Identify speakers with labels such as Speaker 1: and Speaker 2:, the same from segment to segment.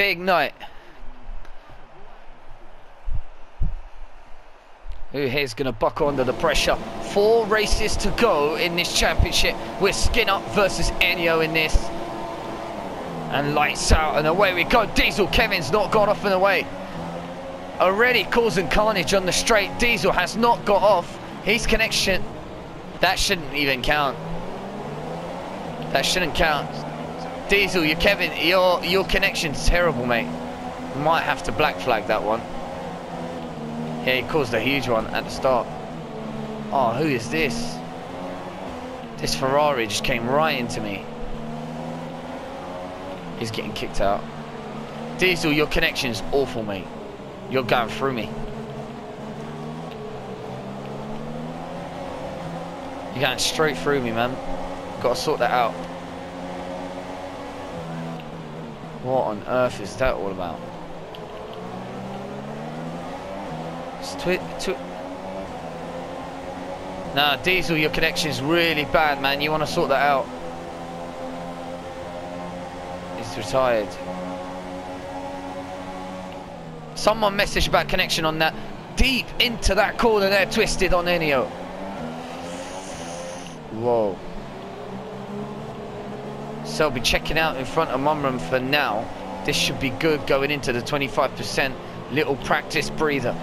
Speaker 1: Big night. Who here's going to buckle under the pressure? Four races to go in this championship. We're Skinner versus Enio in this. And lights out and away we go. Diesel Kevin's not got off and away. Already causing carnage on the straight. Diesel has not got off. His connection. That shouldn't even count. That shouldn't count. Diesel, you Kevin, your your connection's terrible, mate. Might have to black flag that one. Yeah, he caused a huge one at the start. Oh, who is this? This Ferrari just came right into me. He's getting kicked out. Diesel, your connection's awful, mate. You're going through me. You're going straight through me, man. Got to sort that out. What on earth is that all about? It's Twi twi nah, Diesel, your connection's really bad, man. You want to sort that out. He's retired. Someone messaged about connection on that. Deep into that corner there, twisted on Enio. Whoa. Selby checking out in front of Mumram for now. This should be good going into the 25%. Little practice breather.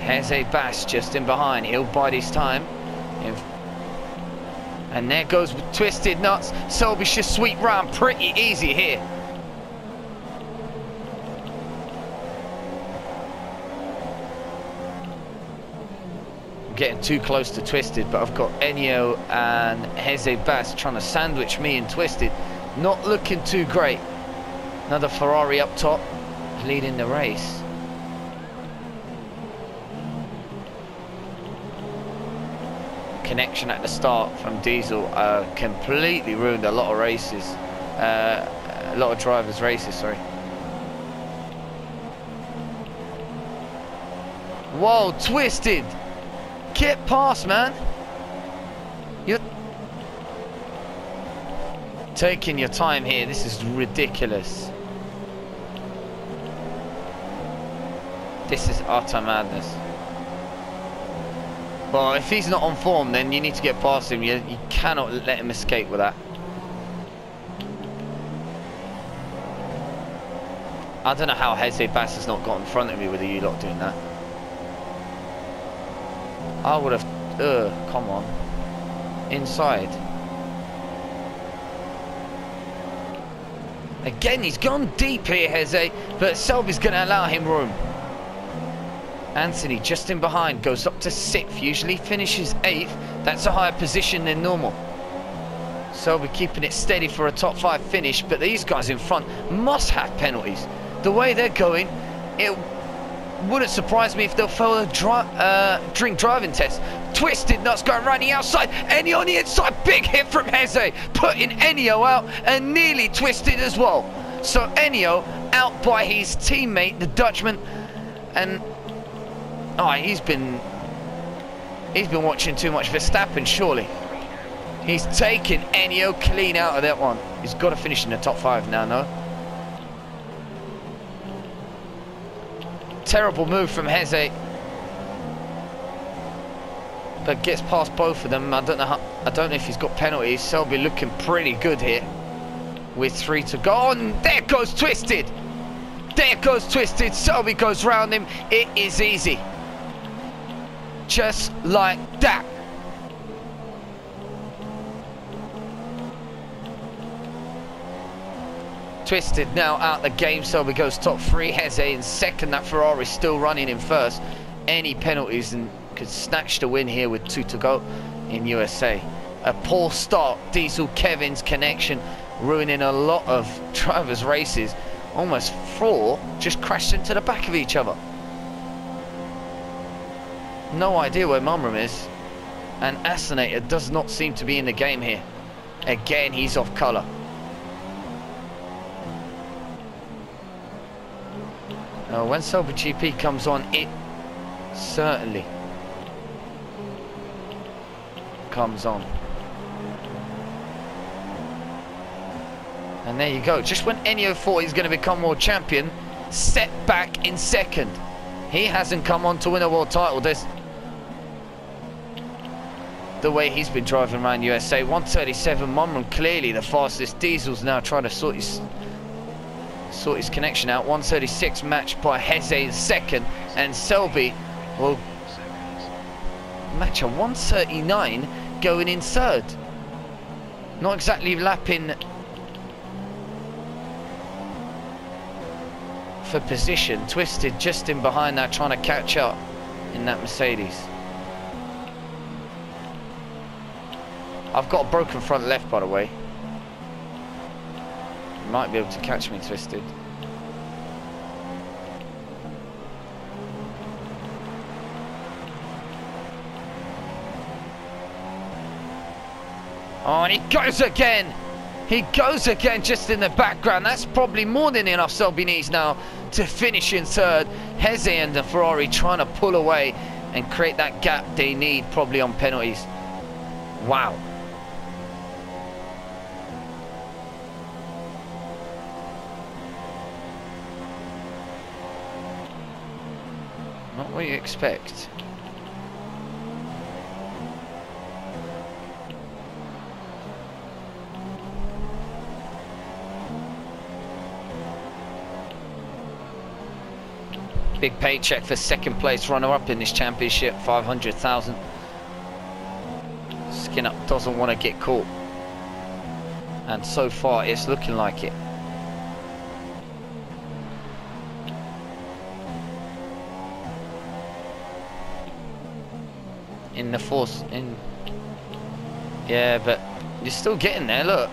Speaker 1: Heze Bass just in behind. He'll bide his time. And there goes Twisted Nuts. Selby should sweep round pretty easy here. Getting too close to Twisted, but I've got Enio and Heze Bass trying to sandwich me and Twisted. Not looking too great. Another Ferrari up top, leading the race. connection at the start from Diesel uh, completely ruined a lot of races. Uh, a lot of drivers' races, sorry. Whoa, twisted! Get past, man! You're taking your time here. This is ridiculous. This is utter madness. Well, if he's not on form, then you need to get past him. You, you cannot let him escape with that. I don't know how Heze Bass has not got in front of me with a U-lock doing that. I would have... Ugh, come on. Inside. Again, he's gone deep here, Heze, but Selby's going to allow him room. Anthony just in behind, goes up to sixth, usually finishes eighth. That's a higher position than normal. We're keeping it steady for a top five finish, but these guys in front must have penalties. The way they're going, it wouldn't surprise me if they'll fail a dri uh, drink driving test. Twisted nuts going around the outside, Enio on the inside, big hit from Heze, putting Enio out and nearly twisted as well. So Enio out by his teammate, the Dutchman, and Oh, he's been he's been watching too much Verstappen, surely. He's taken Enio clean out of that one. He's got to finish in the top five now, no? Terrible move from Heze. But gets past both of them. I don't know how, I don't know if he's got penalties. Selby looking pretty good here. With three to go. And there goes Twisted. There goes Twisted. Selby goes round him. It is easy just like that. Twisted now out the game, so he goes top three. Heze in second, that Ferrari still running in first. Any penalties and could snatch the win here with two to go in USA. A poor start, Diesel Kevin's connection ruining a lot of drivers' races. Almost four just crashed into the back of each other no idea where Mumram is. And Asinator does not seem to be in the game here. Again, he's off colour. Uh, when Sober GP comes on, it certainly comes on. And there you go. Just when Enio thought he's going to become world champion, set back in second. He hasn't come on to win a world title. There's the way he's been driving around USA. 137 Munro, clearly the fastest. Diesel's now trying to sort his sort his connection out. 136 matched by Heze in second, and Selby will match a 139 going in third. Not exactly lapping for position. Twisted just in behind that, trying to catch up in that Mercedes. I've got a broken front left, by the way. Might be able to catch me, Twisted. Oh, and he goes again. He goes again just in the background. That's probably more than enough Selby needs now to finish in third. Heze and the Ferrari trying to pull away and create that gap they need probably on penalties. Wow. What you expect. Big paycheck for second place runner-up in this championship, 500,000. Skin up doesn't want to get caught. And so far, it's looking like it. In the force, in... Yeah, but you're still getting there, look.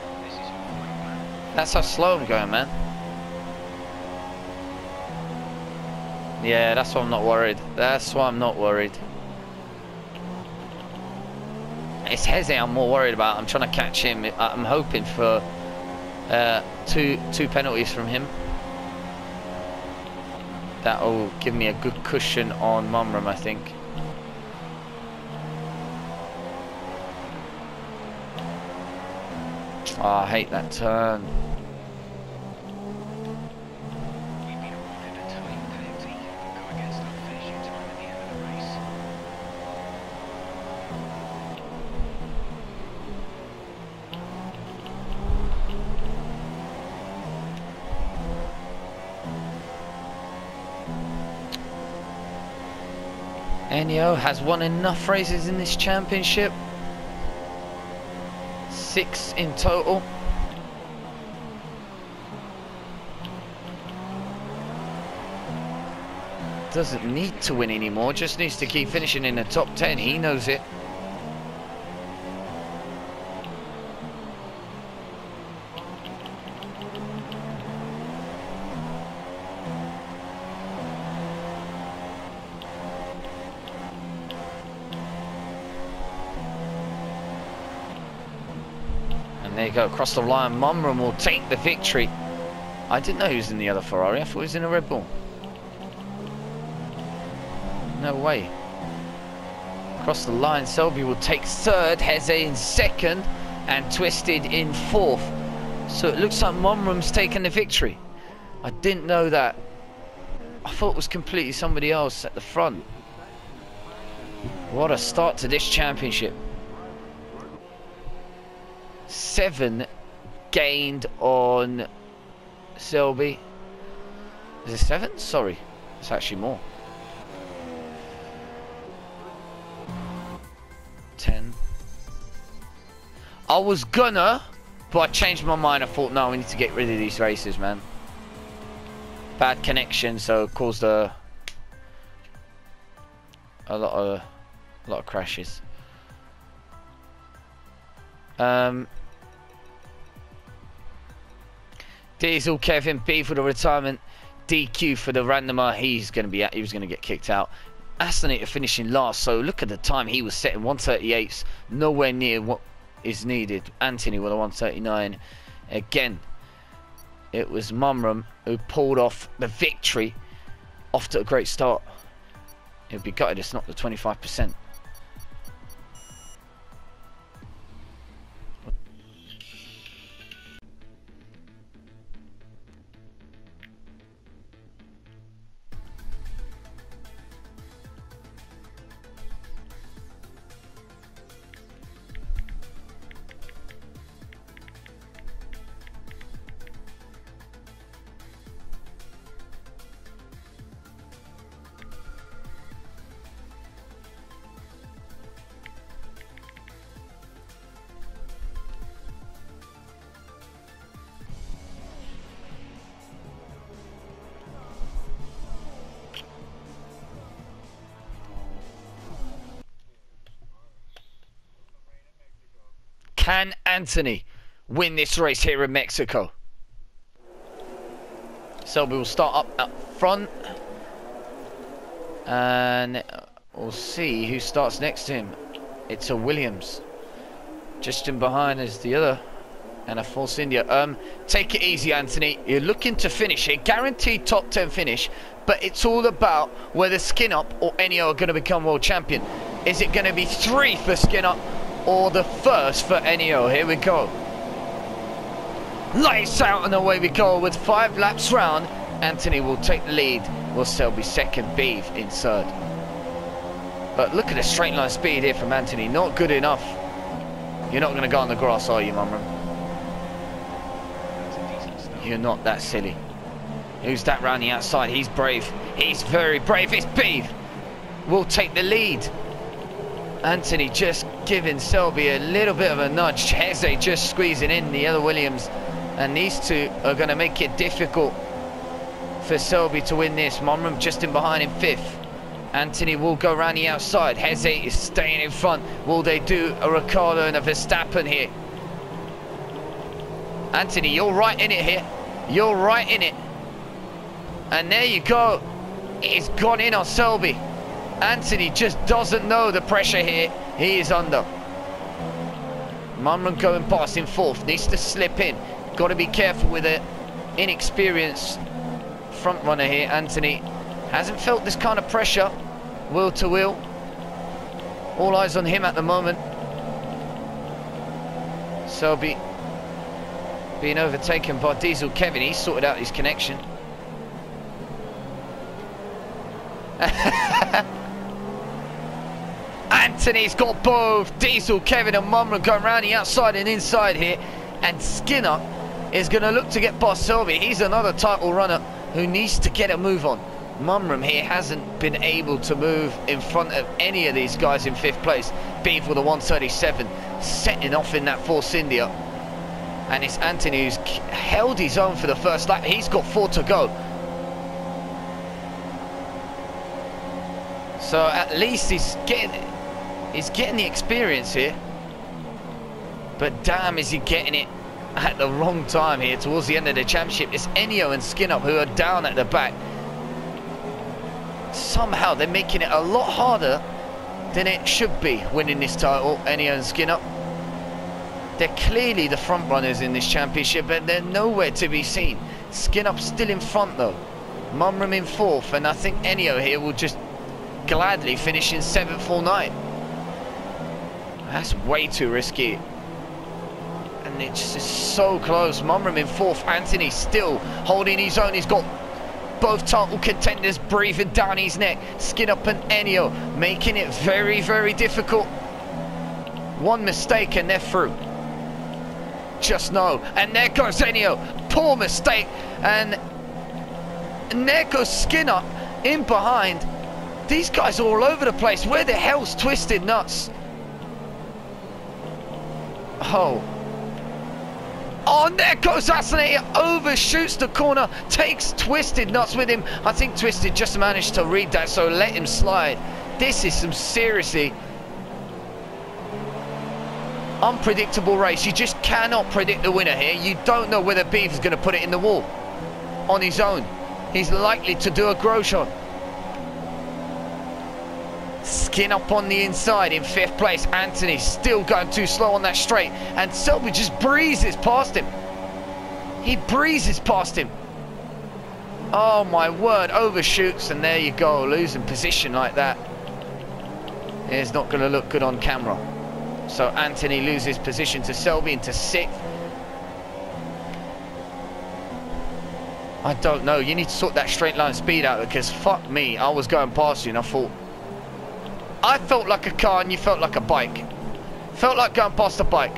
Speaker 1: That's how slow I'm going, man. Yeah, that's why I'm not worried. That's why I'm not worried. It's Heze I'm more worried about. I'm trying to catch him. I'm hoping for uh, two two penalties from him. That'll give me a good cushion on Mumram, I think. Oh, I hate that turn. Enio has won enough races in this championship. Six in total. Doesn't need to win anymore, just needs to keep finishing in the top 10. He knows it. Go, across the line. Munram will take the victory. I didn't know he was in the other Ferrari. I thought he was in a Red Bull. No way. Across the line, Selby will take third, Heze in second, and Twisted in fourth. So it looks like Munram's taken the victory. I didn't know that. I thought it was completely somebody else at the front. What a start to this championship seven gained on Selby. Is it seven? Sorry, it's actually more. Ten. I was gonna, but I changed my mind. I thought, no, we need to get rid of these races, man. Bad connection, so it caused a a lot of a lot of crashes. Um, Diesel, Kevin, B for the retirement, DQ for the randomer. He's going to be he was going to get kicked out. Astonator finishing last, so look at the time he was setting 138s, nowhere near what is needed. Anthony with a 139. Again, it was Munram who pulled off the victory off to a great start. It'd be gutted it's not the 25%. Can Anthony win this race here in Mexico? Selby will start up up front. And we'll see who starts next to him. It's a Williams. Just in behind is the other. And a Force India. Um, take it easy, Anthony. You're looking to finish here. Guaranteed top 10 finish. But it's all about whether Skin Up or Enio are going to become world champion. Is it going to be three for Skin Up or the first for Enio? Here we go. Lights out and away we go with five laps round. Anthony will take the lead. Will Selby second, Beeve in third. But look at the straight line speed here from Anthony. Not good enough. You're not going to go on the grass, are you, Mumram? You're not that silly. Who's that round the outside? He's brave. He's very brave. It's Beeve. Will take the lead. Anthony just giving Selby a little bit of a nudge. Heze just squeezing in the other Williams. And these two are going to make it difficult for Selby to win this. Monram just in behind in fifth. Anthony will go around the outside. Heze is staying in front. Will they do a Ricciardo and a Verstappen here? Anthony, you're right in it here. You're right in it. And there you go. It's gone in on Selby. Anthony just doesn't know the pressure here. He is under. Munram going past in fourth. Needs to slip in. Got to be careful with it. Inexperienced front runner here, Anthony. Hasn't felt this kind of pressure. Wheel to wheel. All eyes on him at the moment. Selby being overtaken by Diesel Kevin. He's sorted out his connection. Anthony's got both Diesel, Kevin and Mumra going around the outside and inside here. And Skinner is going to look to get past Selby. He's another title runner who needs to get a move on. Mumram here hasn't been able to move in front of any of these guys in fifth place. Beef with the 137, setting off in that Force India. And it's Anthony who's held his own for the first lap. He's got four to go. So at least he's getting he's getting the experience here. But damn is he getting it at the wrong time here towards the end of the championship. It's Enio and Skinner who are down at the back. Somehow they're making it a lot harder than it should be winning this title, Enio and Skinner. They're clearly the front runners in this championship, but they're nowhere to be seen. Skinner still in front though. Mumram in fourth, and I think Enio here will just gladly finish in seventh all night. That's way too risky and it's just so close. Mumram in fourth, Anthony still holding his own. He's got both title contenders breathing down his neck. Skin up and Enio making it very, very difficult. One mistake and they're through. Just no. And there goes Enio. Poor mistake. And, there goes Skinner in behind. These guys are all over the place. Where the hell's Twisted Nuts? Oh, Oh, goes Asanator, overshoots the corner, takes Twisted Nuts with him. I think Twisted just managed to read that, so let him slide. This is some seriously unpredictable race. You just cannot predict the winner here. You don't know whether Beef is going to put it in the wall on his own. He's likely to do a Grosjean. Up on the inside in fifth place. Anthony still going too slow on that straight. And Selby just breezes past him. He breezes past him. Oh my word, overshoots and there you go, losing position like that. It's not going to look good on camera. So Anthony loses position to Selby into sixth. I don't know, you need to sort that straight line speed out because fuck me, I was going past you and I thought I felt like a car and you felt like a bike. Felt like going past a bike.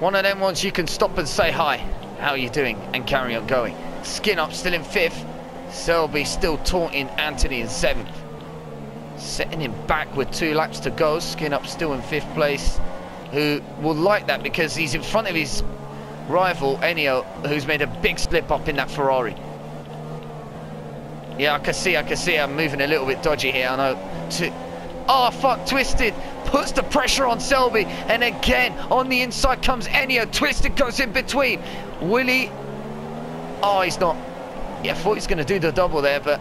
Speaker 1: One of them ones you can stop and say hi. How are you doing? And carry on going. Skin up still in fifth. Selby still taunting Anthony in seventh. Setting him back with two laps to go. Skin up still in fifth place. Who will like that because he's in front of his rival Enio who's made a big slip up in that Ferrari. Yeah, I can see, I can see I'm moving a little bit dodgy here, I know. oh, fuck, Twisted. puts the pressure on Selby. And again, on the inside comes Enio. Twisted goes in between. Willie. Oh, he's not. Yeah, I thought he's going to do the double there, but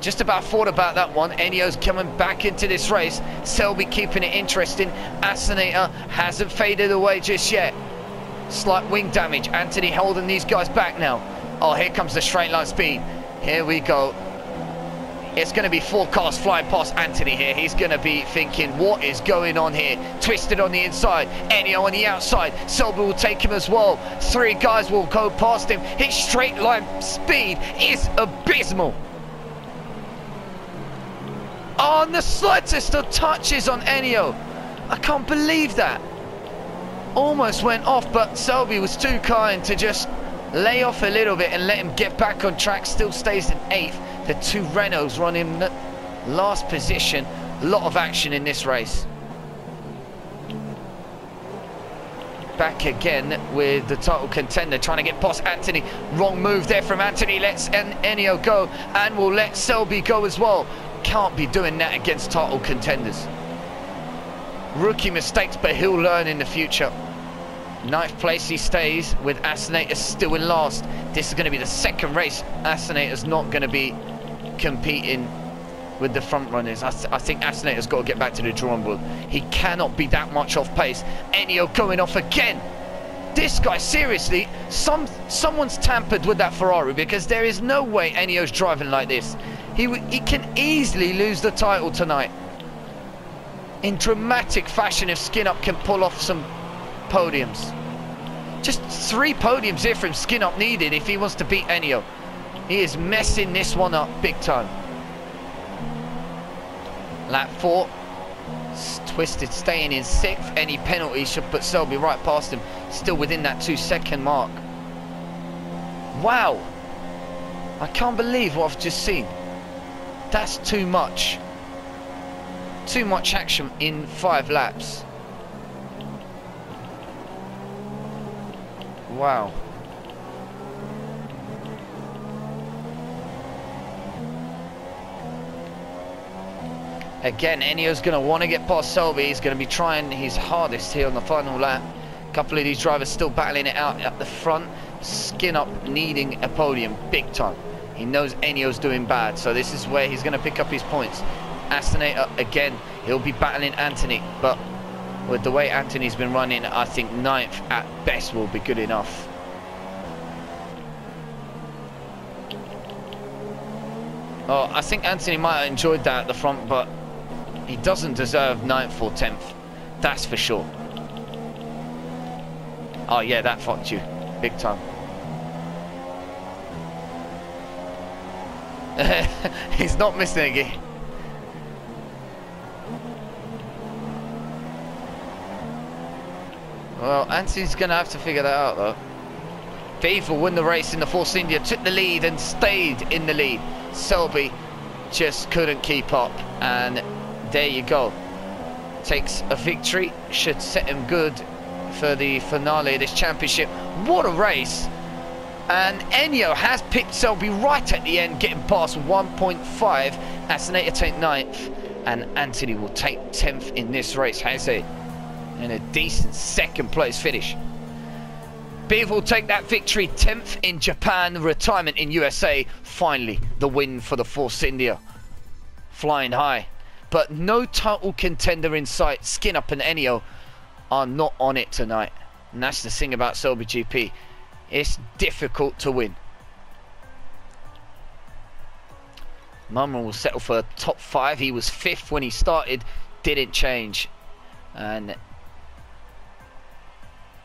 Speaker 1: just about thought about that one. Enio's coming back into this race. Selby keeping it interesting. Asinator hasn't faded away just yet. Slight wing damage. Anthony holding these guys back now. Oh, here comes the straight line speed. Here we go. It's going to be cars flying past Anthony here. He's going to be thinking, what is going on here? Twisted on the inside, Enio on the outside. Selby will take him as well. Three guys will go past him. His straight line speed is abysmal. Oh, on the slightest of touches on Enio. I can't believe that. Almost went off, but Selby was too kind to just lay off a little bit and let him get back on track. Still stays in eighth. The two Renaults run in last position. A lot of action in this race. Back again with the title contender trying to get past Anthony. Wrong move there from Anthony. Lets Enio go and will let Selby go as well. Can't be doing that against title contenders. Rookie mistakes, but he'll learn in the future. Ninth place he stays with Asinator still in last. This is going to be the second race. Asinator's not going to be competing with the front runners. I, th I think Asinator's got to get back to the drawing board. He cannot be that much off pace. Enio going off again. This guy, seriously, some someone's tampered with that Ferrari because there is no way Enio's driving like this. He, he can easily lose the title tonight. In dramatic fashion if Skinnup can pull off some podiums. Just three podiums here from Skinnup needed if he wants to beat Enio. He is messing this one up big time. Lap four. Twisted staying in sixth. Any penalty should put Selby right past him. Still within that two second mark. Wow. I can't believe what I've just seen. That's too much. Too much action in five laps. Wow. Again, Enio's going to want to get past Selby. He's going to be trying his hardest here on the final lap. A couple of these drivers still battling it out at the front. Skin up needing a podium big time. He knows Enio's doing bad, so this is where he's going to pick up his points. Asinator, again, he'll be battling Anthony, but with the way Anthony's been running, I think ninth at best will be good enough. Oh, I think Anthony might have enjoyed that at the front, but he doesn't deserve ninth or 10th. That's for sure. Oh yeah, that fucked you. Big time. He's not missing it. Well, Anthony's going to have to figure that out though. Beaver won the race in the Force India, took the lead and stayed in the lead. Selby just couldn't keep up and there you go. Takes a victory, should set him good for the finale of this championship. What a race! And Enio has picked Selby right at the end, getting past 1.5. Asinator take 9th, and Anthony will take 10th in this race. Has a in a decent second place finish. Beaver will take that victory, 10th in Japan, retirement in USA. Finally, the win for the Force India. Flying high but no title contender in sight. Skin Up and Enio are not on it tonight. And that's the thing about Selby GP. It's difficult to win. Mumra will settle for top five. He was fifth when he started. Didn't change. And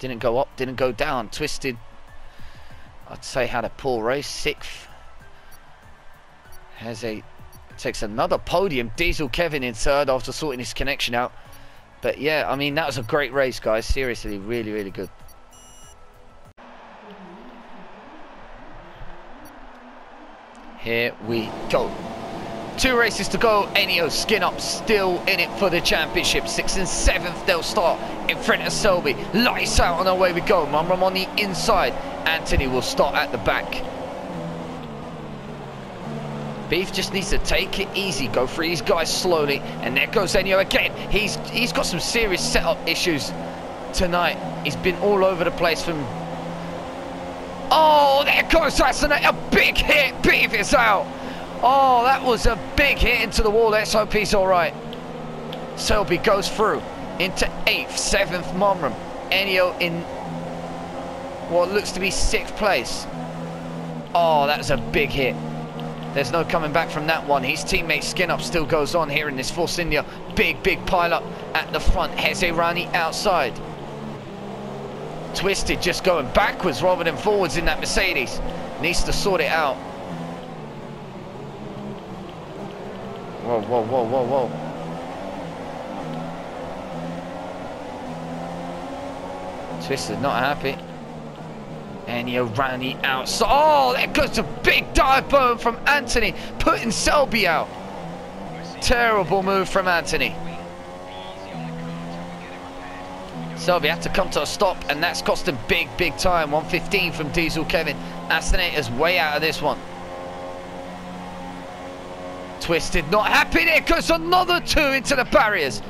Speaker 1: didn't go up, didn't go down. Twisted, I'd say had a poor race. Sixth. Has a Takes another podium. Diesel Kevin in third after sorting his connection out. But yeah, I mean, that was a great race, guys. Seriously, really, really good. Here we go. Two races to go. Enio Skinnup still in it for the championship. Sixth and seventh, they'll start in front of Selby. Lights out and away we go. Mumram on the inside. Anthony will start at the back. Beef just needs to take it easy, go through these guys slowly, and there goes Enio again. He's he's got some serious setup issues tonight. He's been all over the place from. Oh, there goes Assonate, a big hit. Beef is out. Oh, that was a big hit into the wall. He's all right. Selby goes through into eighth, seventh Monram. Enio in what looks to be sixth place. Oh, that's a big hit. There's no coming back from that one. His teammate Skin Up still goes on here in this Force India. Big, big pile up at the front. Heze Rani outside. Twisted just going backwards rather than forwards in that Mercedes. Needs to sort it out. Whoa, whoa, whoa, whoa, whoa. Twisted not happy. Enio Rani outside. Oh, there goes a big dive bomb from Anthony, putting Selby out. Terrible move from Anthony. Selby had to come to a stop, and that's cost him big, big time. 115 from Diesel Kevin. Astonator's way out of this one. Twisted, not happy. There goes another two into the barriers.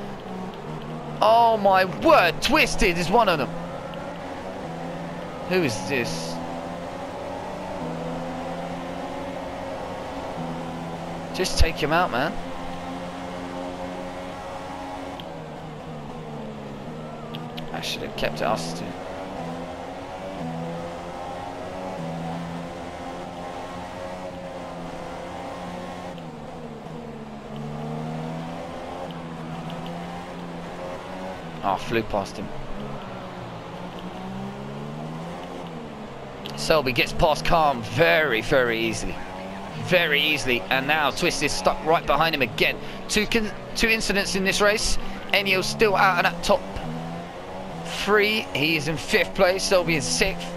Speaker 1: Oh my word, Twisted is one of them. Who is this? Just take him out, man. I should have kept to. Oh, flew past him. Selby gets past Calm very, very easily. Very easily. And now Twist is stuck right behind him again. Two, two incidents in this race. Enio still out of that top three. He is in fifth place. Selby in sixth.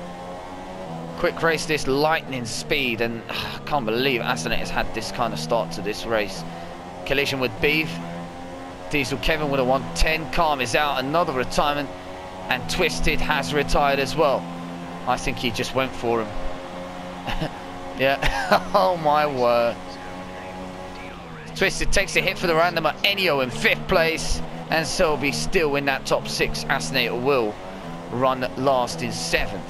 Speaker 1: Quick race this lightning speed. And uh, I can't believe Astonet has had this kind of start to this race. Collision with Beef. Diesel Kevin would have won 10. Calm is out. Another retirement. And Twisted has retired as well. I think he just went for him. yeah. oh my word. Twisted takes a hit for the random at Enio in fifth place. And Selby still in that top six. Asnator will run last in seventh.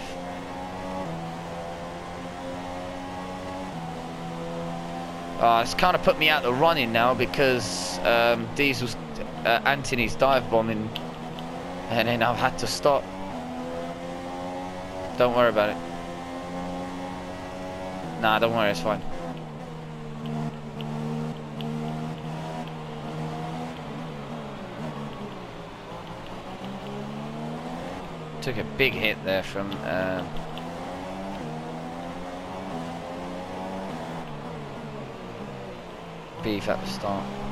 Speaker 1: Uh, it's kind of put me out the running now because um, Diesel's uh, Anthony's dive bombing and then I've had to stop. Don't worry about it. Nah, don't worry, it's fine. Took a big hit there from uh, Beef at the start.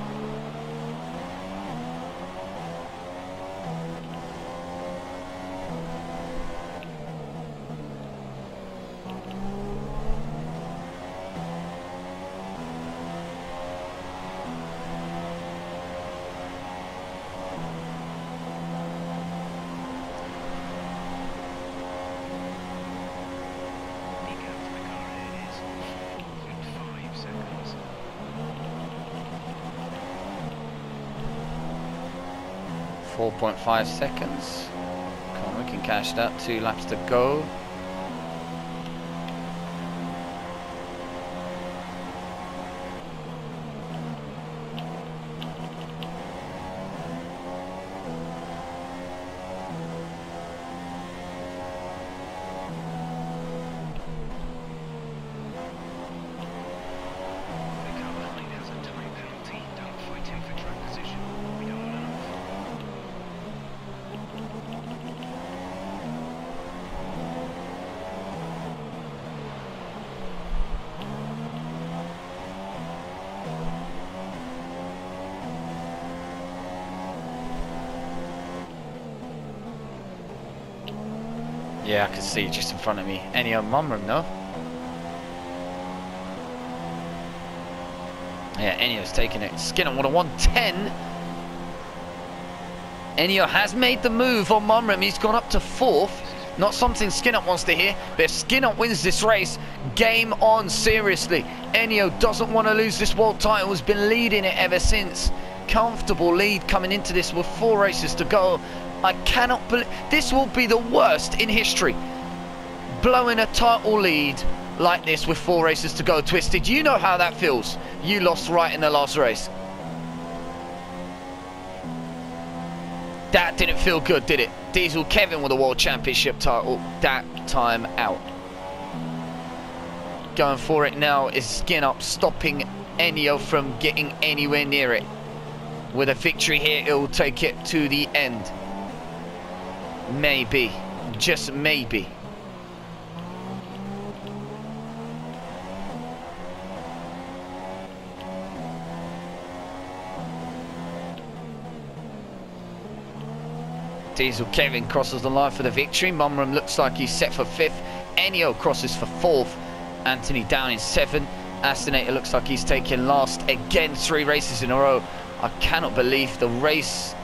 Speaker 1: 4.5 seconds. Come on, we can cash that. Two laps to go. Yeah, I can see just in front of me. Any other mum room, no? Yeah, Enio's taking it. Skinner would have won 10. Enio has made the move on Mumram. He's gone up to fourth. Not something Skinner wants to hear, but if Skinner wins this race, game on, seriously. Enio doesn't want to lose this world title, He's been leading it ever since. Comfortable lead coming into this with four races to go. I cannot believe, this will be the worst in history. Blowing a title lead like this with four races to go. Twisted, you know how that feels. You lost right in the last race. That didn't feel good, did it? Diesel Kevin with a World Championship title that time out. Going for it now is Skin Up, stopping Enio from getting anywhere near it. With a victory here, it will take it to the end. Maybe. Just maybe. Diesel Kevin crosses the line for the victory. Mumram looks like he's set for fifth. Enio crosses for fourth. Anthony down in seventh. Astonator looks like he's taking last again three races in a row. I cannot believe the race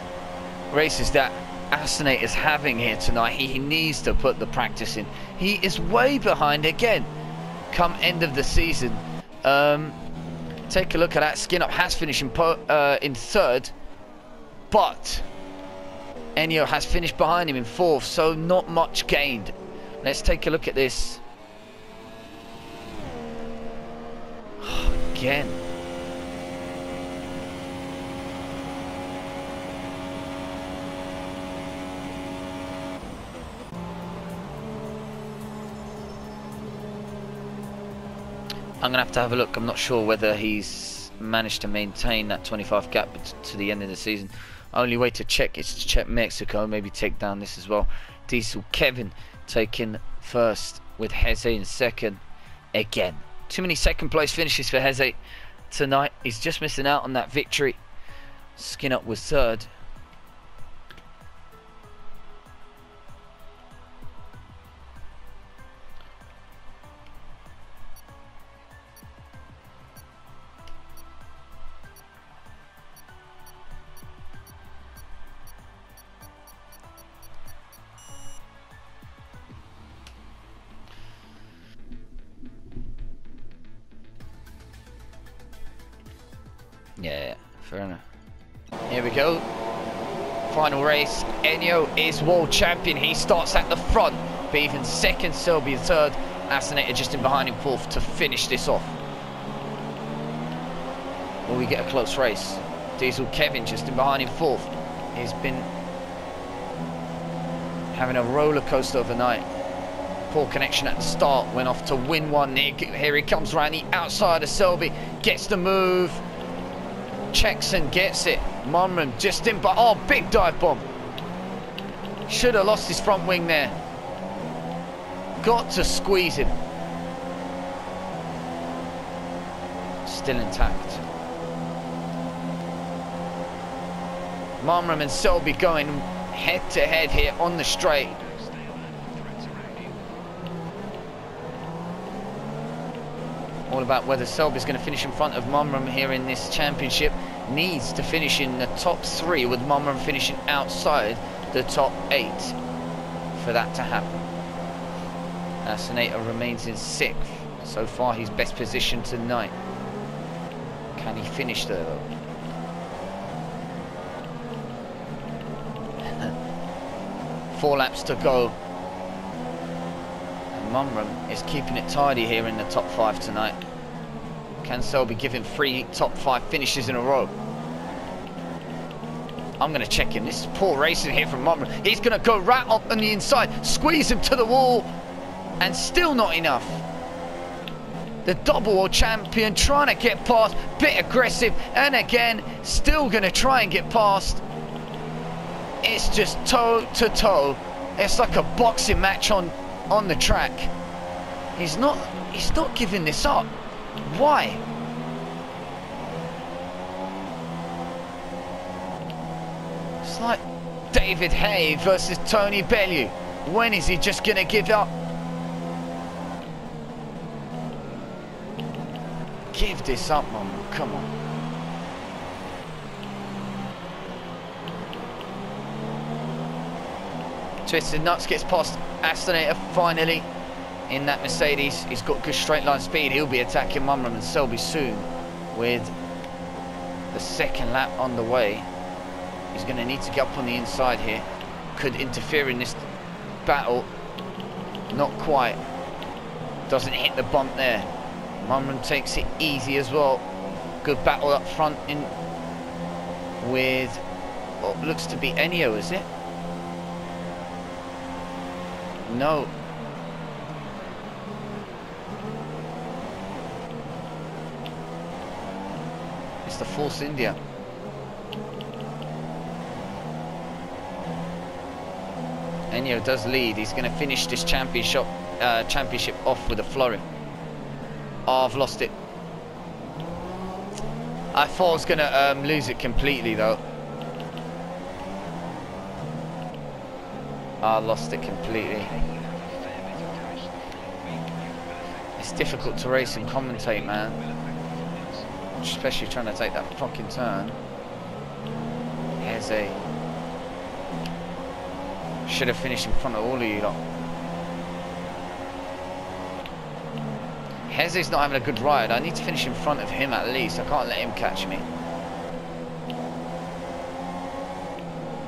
Speaker 1: races that Astonator is having here tonight. He needs to put the practice in. He is way behind again come end of the season. Um, take a look at that. Skin Up has finished in, uh, in third, but Enio has finished behind him in fourth, so not much gained. Let's take a look at this. Again. I'm going to have to have a look. I'm not sure whether he's managed to maintain that 25 gap to the end of the season. Only way to check is to check Mexico, maybe take down this as well. Diesel Kevin taking first with Heze in second again. Too many second place finishes for Heze tonight. He's just missing out on that victory. Skin up was third. World champion. He starts at the front. But even second, Selby third. Astonator just in behind him fourth to finish this off. Will we get a close race? Diesel Kevin just in behind him fourth. He's been having a roller coaster overnight. Poor connection at the start. Went off to win one. Here he comes around the outside of Selby. Gets the move checks and gets it. Monman just in, but oh, big dive bomb. Should have lost his front wing there. Got to squeeze him. Still intact. Monram and Selby going head to head here on the straight. all about whether Selby's going to finish in front of Monram here in this championship. Needs to finish in the top three with Monram finishing outside the top eight for that to happen. Uh, Astonator remains in sixth. So far his best position tonight. Can he finish there though? Four laps to go Mumram is keeping it tidy here in the top five tonight. Can Selby give him three top five finishes in a row? I'm going to check him. This is poor racing here from Mumram. He's going to go right up on the inside, squeeze him to the wall, and still not enough. The double world champion trying to get past, bit aggressive, and again, still going to try and get past. It's just toe to toe. It's like a boxing match on on the track. He's not he's not giving this up. Why? It's like David Haye versus Tony Bellew. When is he just gonna give up? Give this up, Mum. Come on. Twisted Nuts gets past Astonator finally in that Mercedes. He's got good straight line speed. He'll be attacking Mumram and Selby soon with the second lap on the way. He's going to need to get up on the inside here. Could interfere in this battle. Not quite. Doesn't hit the bump there. Mumram takes it easy as well. Good battle up front in with what looks to be Enio, is it? No. It's the Force India. Enio does lead. He's going to finish this championship uh, championship off with a flurry. Oh, I've lost it. I thought I was going to um, lose it completely, though. I lost it completely. It's difficult to race and commentate, man. Especially trying to take that fucking turn. Here's a... Should have finished in front of all of you lot. Heze's not having a good ride. I need to finish in front of him at least. I can't let him catch me.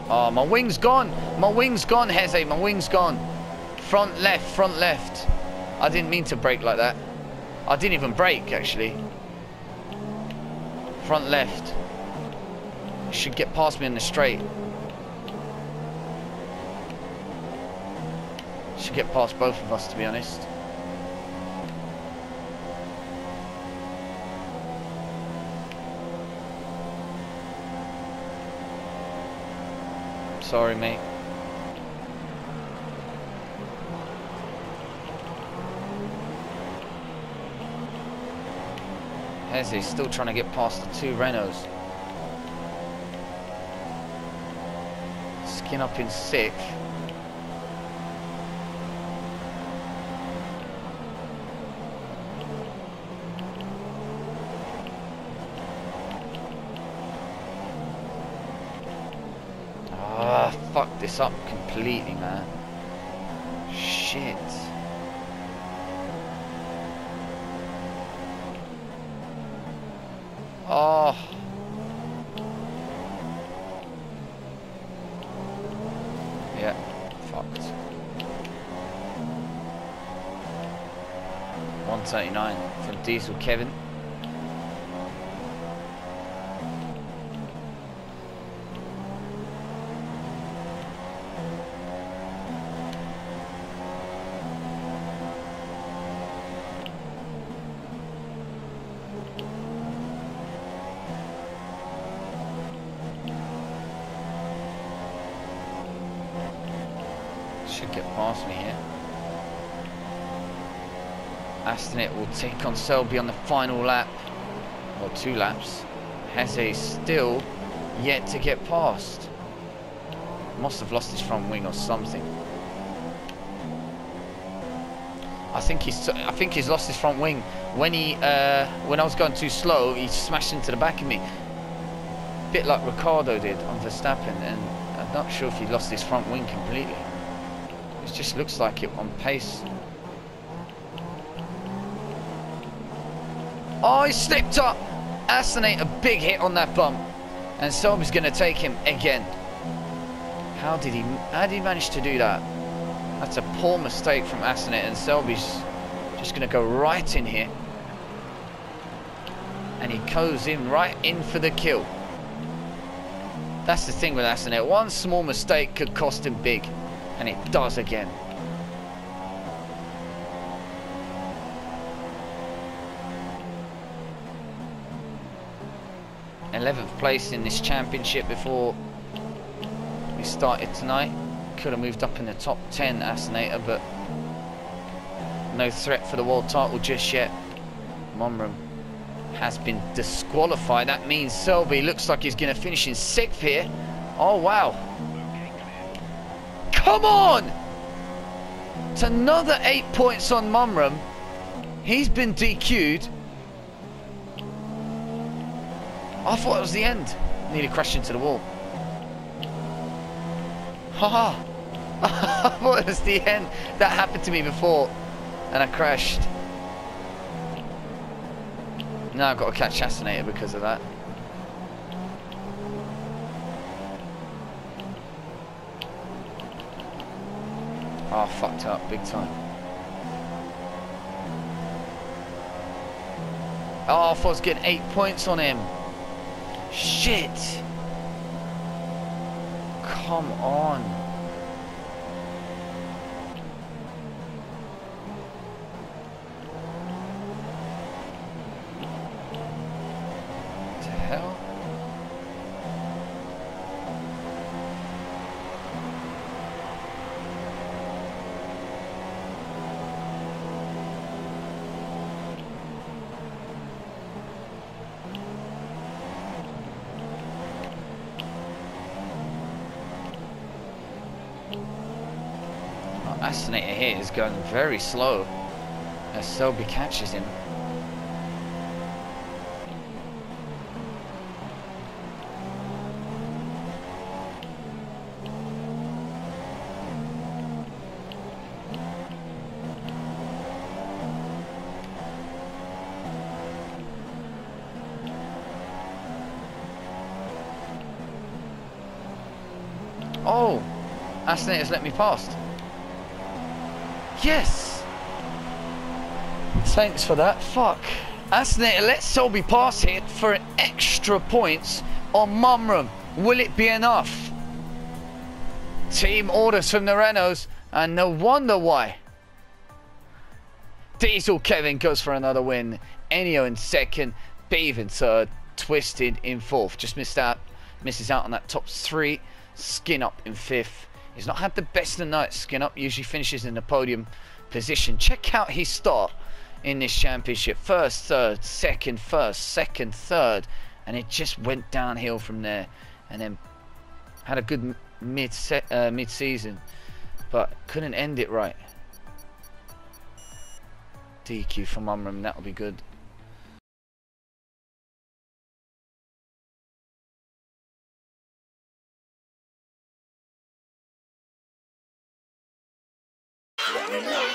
Speaker 1: Oh, my wing's gone. My wing's gone, Heze. My wing's gone. Front left, front left. I didn't mean to brake like that. I didn't even brake, actually. Front left. Should get past me in the straight. Should get past both of us, to be honest. Sorry, mate. Hezzy still trying to get past the two Renaults. Skin up in sixth. fucked this up completely, man. Shit. Oh. Yeah, fucked. 139 from Diesel Kevin. Take on Selby on the final lap, or two laps. has Hesse still yet to get past. Must have lost his front wing or something. I think he's I think he's lost his front wing when he uh, when I was going too slow he smashed into the back of me bit like Ricciardo did on Verstappen and I'm not sure if he lost his front wing completely it just looks like it on pace Oh, he slipped up. Astonate a big hit on that bump. And Selby's going to take him again. How did he how did he manage to do that? That's a poor mistake from Astonate and Selby's just going to go right in here. And he goes in right in for the kill. That's the thing with Astonate. One small mistake could cost him big. And it does again. 11th place in this championship before we started tonight. Could have moved up in the top 10 Asinator, but no threat for the world title just yet. Mumram has been disqualified. That means Selby looks like he's going to finish in sixth here. Oh, wow. Come on! It's another eight points on Mumram. He's been DQ'd. I thought it was the end. Nearly crashed into the wall. Haha. I thought it was the end. That happened to me before, and I crashed. Now I've got to catch Astronator because of that. Oh, fucked up, big time. Oh, I was getting eight points on him. Shit. Come on. What the hell? Oh, Astronator here is going very slow as Selby catches him. Oh, Astronator's let me past. Yes! Thanks for that. Fuck. Astronator let Selby pass here for extra points on Mumram. Will it be enough? Team orders from the Renos, and no wonder why. Diesel Kevin goes for another win. Enio in second, Beav in third, Twisted in fourth. Just missed out, misses out on that top three. Skin up in fifth. He's not had the best of nights. Skin up usually finishes in the podium position. Check out his start in this championship. First, third, second, first, second, third, and it just went downhill from there. And then had a good mid uh, mid season, but couldn't end it right. DQ from Umram, that'll be good.
Speaker 2: Yeah.